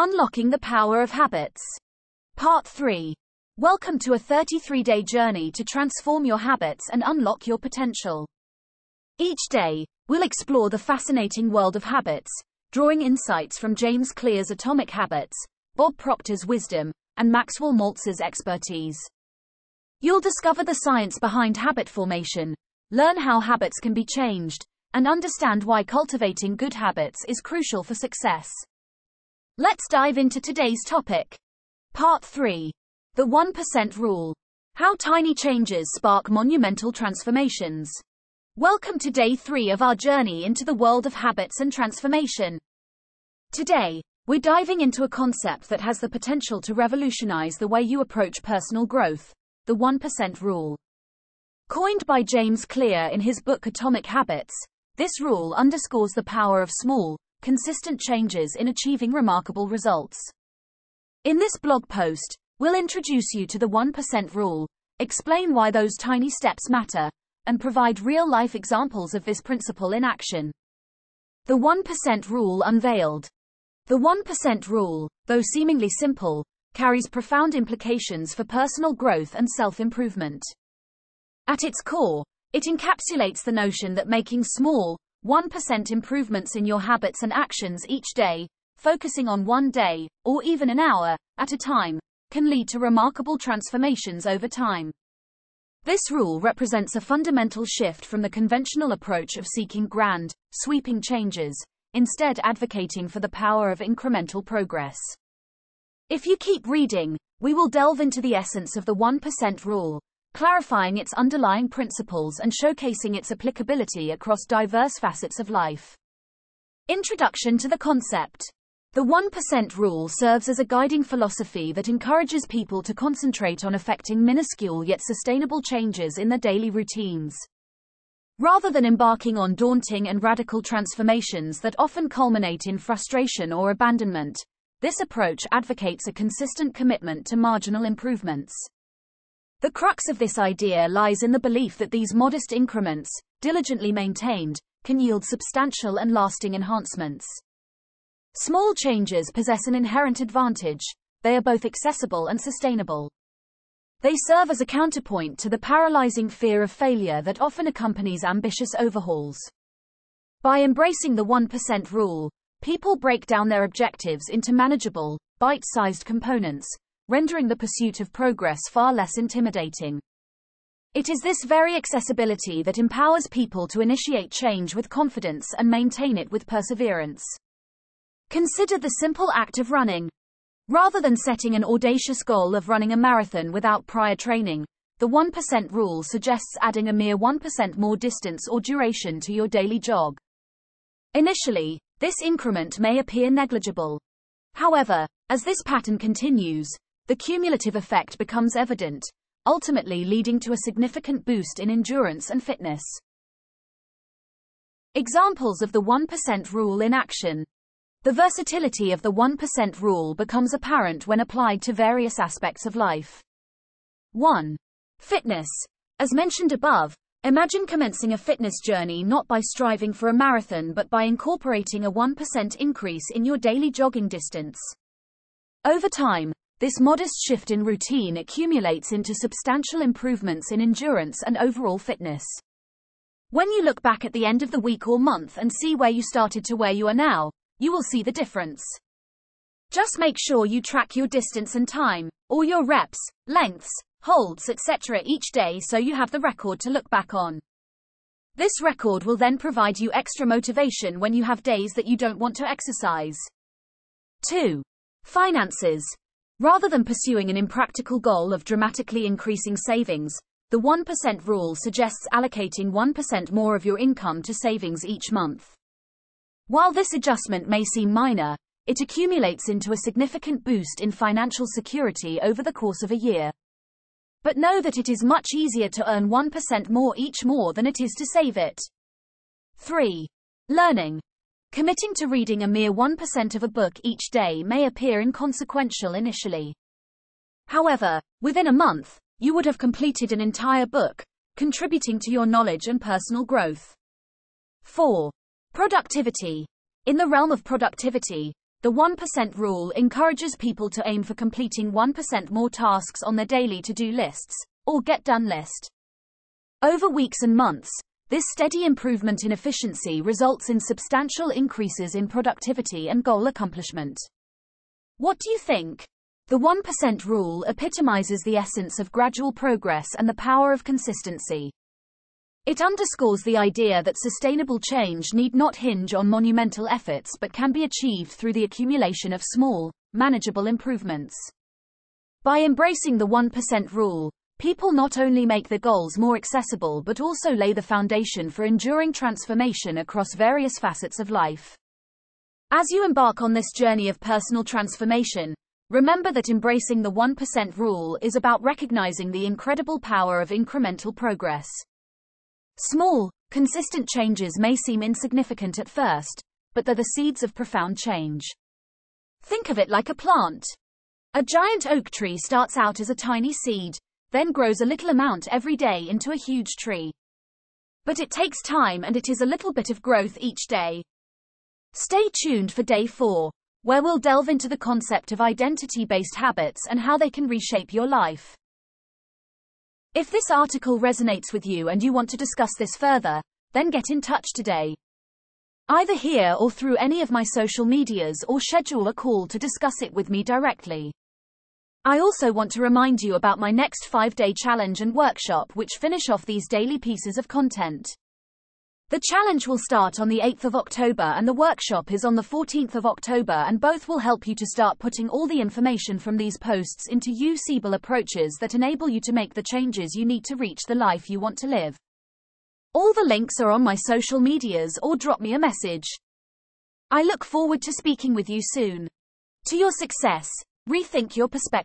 Unlocking the Power of Habits. Part 3. Welcome to a 33 day journey to transform your habits and unlock your potential. Each day, we'll explore the fascinating world of habits, drawing insights from James Clear's Atomic Habits, Bob Proctor's wisdom, and Maxwell Maltz's expertise. You'll discover the science behind habit formation, learn how habits can be changed, and understand why cultivating good habits is crucial for success. Let's dive into today's topic. Part 3. The 1% Rule. How tiny changes spark monumental transformations. Welcome to day 3 of our journey into the world of habits and transformation. Today, we're diving into a concept that has the potential to revolutionize the way you approach personal growth the 1% Rule. Coined by James Clear in his book Atomic Habits, this rule underscores the power of small, consistent changes in achieving remarkable results. In this blog post, we'll introduce you to the 1% rule, explain why those tiny steps matter, and provide real life examples of this principle in action. The 1% rule unveiled. The 1% rule, though seemingly simple, carries profound implications for personal growth and self improvement. At its core, it encapsulates the notion that making small, 1% improvements in your habits and actions each day, focusing on one day, or even an hour, at a time, can lead to remarkable transformations over time. This rule represents a fundamental shift from the conventional approach of seeking grand, sweeping changes, instead advocating for the power of incremental progress. If you keep reading, we will delve into the essence of the 1% rule, clarifying its underlying principles and showcasing its applicability across diverse facets of life. Introduction to the concept. The 1% rule serves as a guiding philosophy that encourages people to concentrate on effecting minuscule yet sustainable changes in their daily routines. Rather than embarking on daunting and radical transformations that often culminate in frustration or abandonment, this approach advocates a consistent commitment to marginal improvements. The crux of this idea lies in the belief that these modest increments, diligently maintained, can yield substantial and lasting enhancements. Small changes possess an inherent advantage, they are both accessible and sustainable. They serve as a counterpoint to the paralyzing fear of failure that often accompanies ambitious overhauls. By embracing the 1% rule, people break down their objectives into manageable, bite sized components, rendering the pursuit of progress far less intimidating. It is this very accessibility that empowers people to initiate change with confidence and maintain it with perseverance. Consider the simple act of running. Rather than setting an audacious goal of running a marathon without prior training, the 1% rule suggests adding a mere 1% more distance or duration to your daily jog. Initially, this increment may appear negligible. However, as this pattern continues, the cumulative effect becomes evident, ultimately leading to a significant boost in endurance and fitness. Examples of the 1% rule in action. The versatility of the 1% rule becomes apparent when applied to various aspects of life. 1. Fitness. As mentioned above, imagine commencing a fitness journey not by striving for a marathon but by incorporating a 1% increase in your daily jogging distance. Over time, this modest shift in routine accumulates into substantial improvements in endurance and overall fitness. When you look back at the end of the week or month and see where you started to where you are now, you will see the difference. Just make sure you track your distance and time, or your reps, lengths, holds, etc. each day so you have the record to look back on. This record will then provide you extra motivation when you have days that you don't want to exercise. 2. Finances. Rather than pursuing an impractical goal of dramatically increasing savings, the 1% rule suggests allocating 1% more of your income to savings each month. While this adjustment may seem minor, it accumulates into a significant boost in financial security over the course of a year. But know that it is much easier to earn 1% more each more than it is to save it. 3. Learning. Committing to reading a mere 1% of a book each day may appear inconsequential initially. However, within a month, you would have completed an entire book, contributing to your knowledge and personal growth. 4. Productivity. In the realm of productivity, The 1% rule encourages people to aim for completing 1% more tasks on their daily to do lists, or get done list. Over weeks and months, this steady improvement in efficiency results in substantial increases in productivity and goal accomplishment. What do you think? The 1% rule epitomizes the essence of gradual progress and the power of consistency. It underscores the idea that sustainable change need not hinge on monumental efforts but can be achieved through the accumulation of small, manageable improvements. By embracing the 1% rule, people not only make their goals more accessible but also lay the foundation for enduring transformation across various facets of life. As you embark on this journey of personal transformation, remember that embracing the 1% rule is about recognizing the incredible power of incremental progress. Small, consistent changes may seem insignificant at first, but they're the seeds of profound change. Think of it like a plant. A giant oak tree starts out as a tiny seed, then grows a little amount every day into a huge tree. But it takes time and it is a little bit of growth each day. Stay tuned for day 4, where we'll delve into the concept of identity based habits and how they can reshape your life. If this article resonates with you and you want to discuss this further, then get in touch today. Either here or through any of my social medias or schedule a call to discuss it with me directly. I also want to remind you about my next 5 day challenge and workshop, which finish off these daily pieces of content. The challenge will start on the 8th of October and the workshop is on the 14th of October and both will help you to start putting all the information from these posts into usable approaches that enable you to make the changes you need to reach the life you want to live. All the links are on my social medias or drop me a message. I look forward to speaking with you soon. To your success, rethink your perspective.